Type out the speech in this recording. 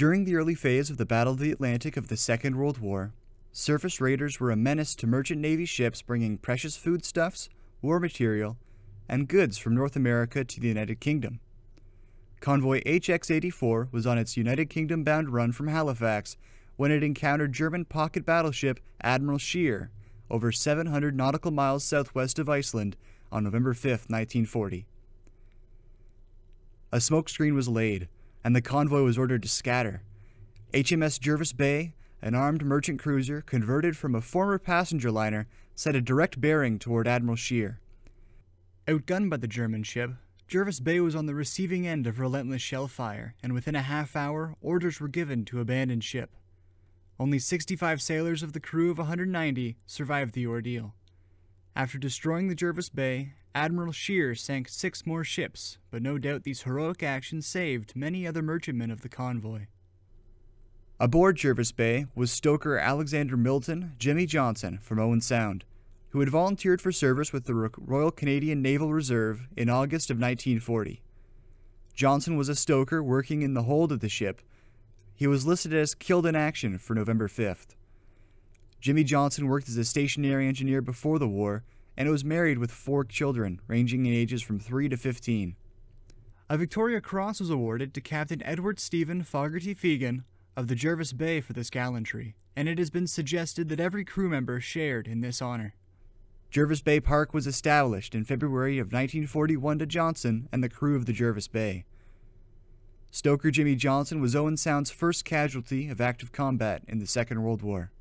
During the early phase of the Battle of the Atlantic of the Second World War, surface raiders were a menace to merchant navy ships bringing precious foodstuffs, war material, and goods from North America to the United Kingdom. Convoy HX 84 was on its United Kingdom bound run from Halifax when it encountered German pocket battleship Admiral Scheer over 700 nautical miles southwest of Iceland on November 5, 1940. A smokescreen was laid, and the convoy was ordered to scatter. HMS Jervis Bay, an armed merchant cruiser converted from a former passenger liner, set a direct bearing toward Admiral Scheer. Outgunned by the German ship, Jervis Bay was on the receiving end of relentless shell fire, and within a half hour, orders were given to abandon ship. Only 65 sailors of the crew of 190 survived the ordeal. After destroying the Jervis Bay, Admiral Scheer sank six more ships, but no doubt these heroic actions saved many other merchantmen of the convoy. Aboard Jervis Bay was stoker Alexander Milton Jimmy Johnson from Owen Sound who had volunteered for service with the Royal Canadian Naval Reserve in August of 1940. Johnson was a stoker working in the hold of the ship. He was listed as killed in action for November 5th. Jimmy Johnson worked as a stationary engineer before the war and was married with four children, ranging in ages from 3 to 15. A Victoria Cross was awarded to Captain Edward Stephen Fogarty Fegan of the Jervis Bay for this gallantry, and it has been suggested that every crew member shared in this honor. Jervis Bay Park was established in February of 1941 to Johnson and the crew of the Jervis Bay. Stoker Jimmy Johnson was Owen Sound's first casualty of active combat in the Second World War.